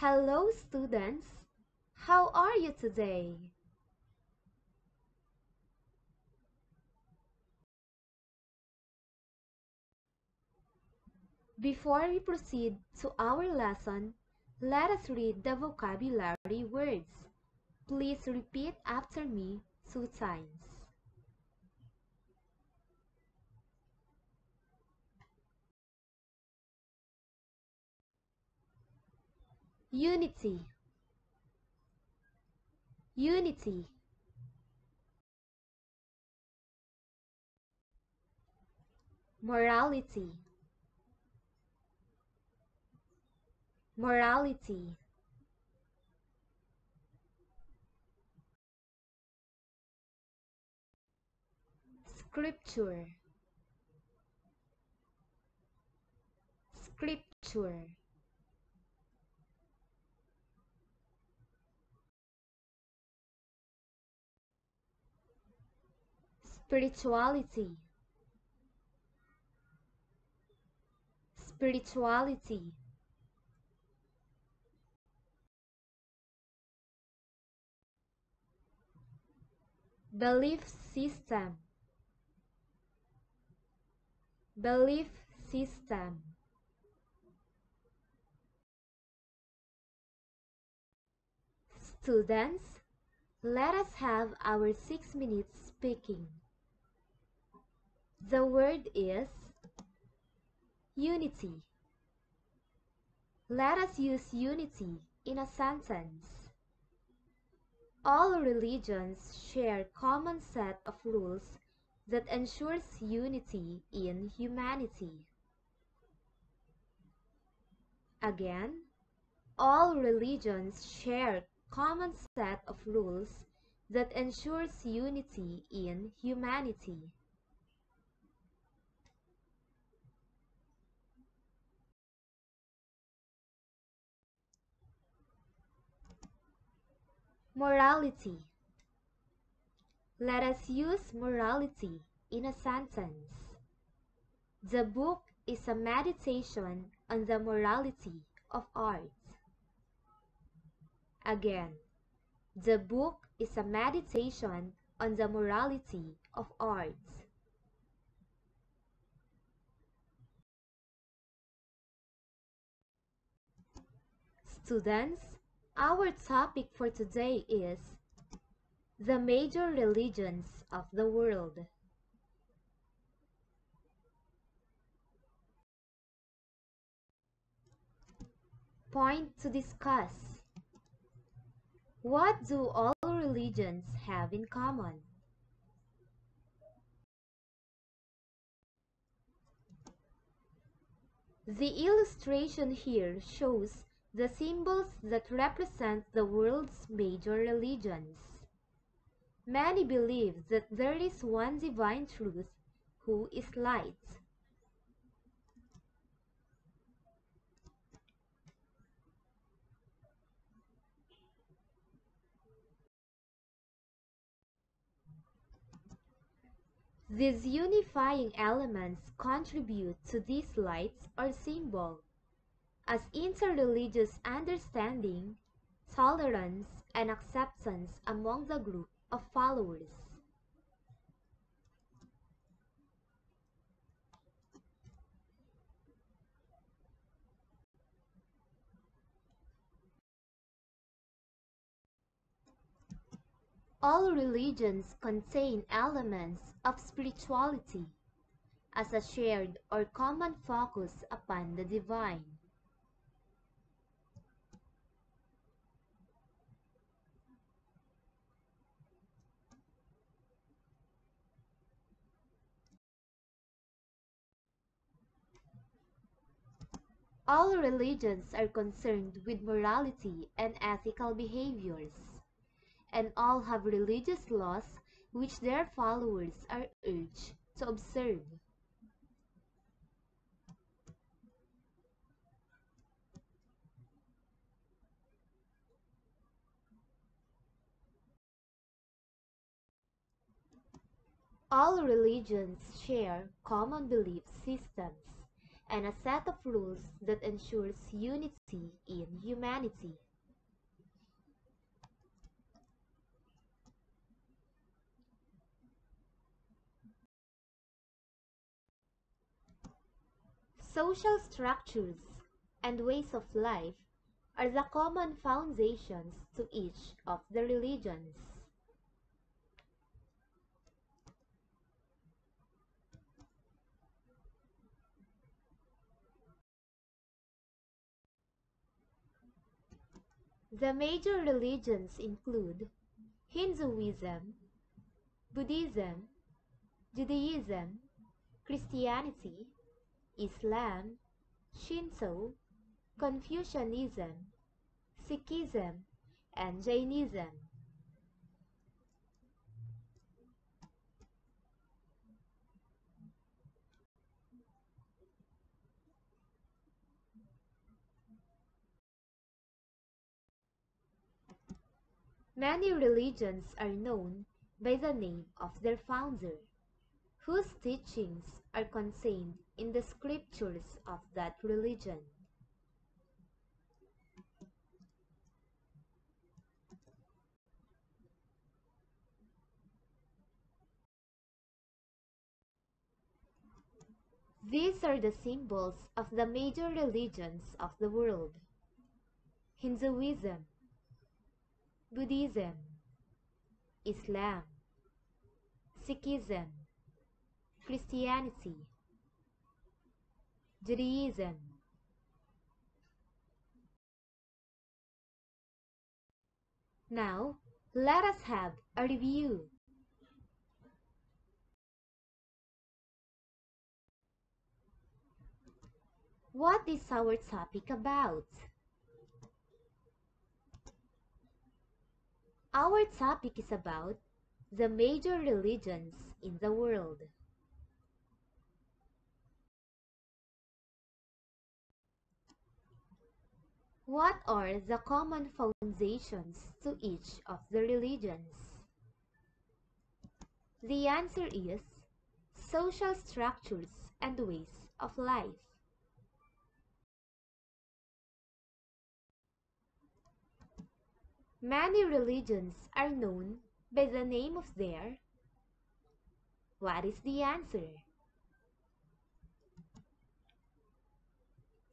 Hello, students. How are you today? Before we proceed to our lesson, let us read the vocabulary words. Please repeat after me two times. Unity. Unity. Morality. Morality. Scripture. Scripture. Spirituality. Spirituality. Belief system. Belief system. Students, let us have our six minutes speaking. The word is unity. Let us use unity in a sentence. All religions share common set of rules that ensures unity in humanity. Again, all religions share common set of rules that ensures unity in humanity. Morality. Let us use morality in a sentence. The book is a meditation on the morality of art. Again, the book is a meditation on the morality of art. Students, our topic for today is the major religions of the world. Point to discuss. What do all religions have in common? The illustration here shows the symbols that represent the world's major religions. Many believe that there is one divine truth who is light. These unifying elements contribute to this light or symbol as interreligious understanding, tolerance, and acceptance among the group of followers. All religions contain elements of spirituality as a shared or common focus upon the divine. All religions are concerned with morality and ethical behaviors, and all have religious laws which their followers are urged to observe. All religions share common belief systems and a set of rules that ensures unity in humanity. Social structures and ways of life are the common foundations to each of the religions. The major religions include Hinduism, Buddhism, Judaism, Christianity, Islam, Shinto, Confucianism, Sikhism, and Jainism. Many religions are known by the name of their founder, whose teachings are contained in the scriptures of that religion. These are the symbols of the major religions of the world. Hinduism, Buddhism, Islam, Sikhism, Christianity, Judaism. Now, let us have a review. What is our topic about? Our topic is about the major religions in the world. What are the common foundations to each of the religions? The answer is social structures and ways of life. Many religions are known by the name of their. What is the answer?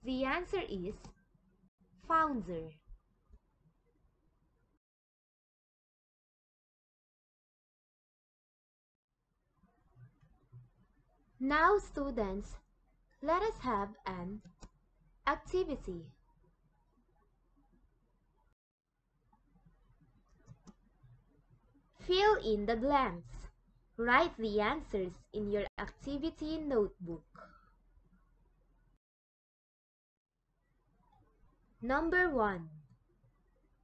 The answer is founder. Now students, let us have an activity. Fill in the blanks. Write the answers in your activity notebook. Number 1.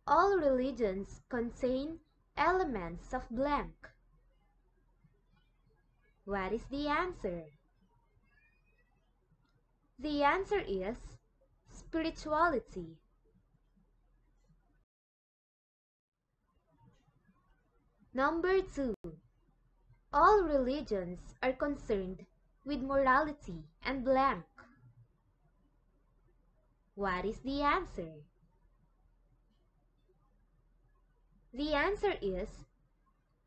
All religions contain elements of blank. What is the answer? The answer is spirituality. Number 2. All religions are concerned with morality and blank. What is the answer? The answer is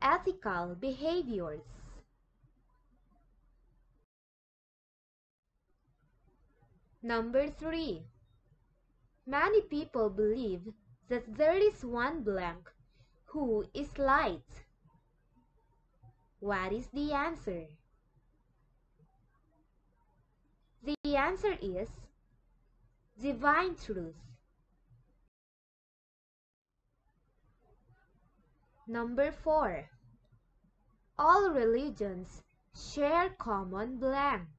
ethical behaviors. Number 3. Many people believe that there is one blank who is light? What is the answer? The answer is divine truth. Number 4. All religions share common blank.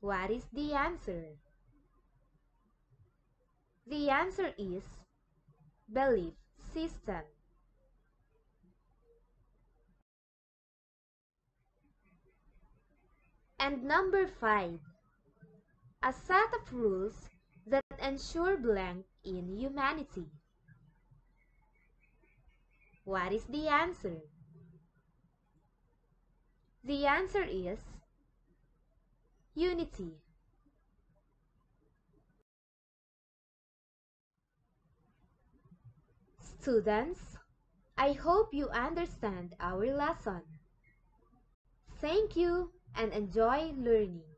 What is the answer? The answer is belief system. And number 5. A set of rules that ensure blank in humanity. What is the answer? The answer is unity. Students, I hope you understand our lesson. Thank you and enjoy learning.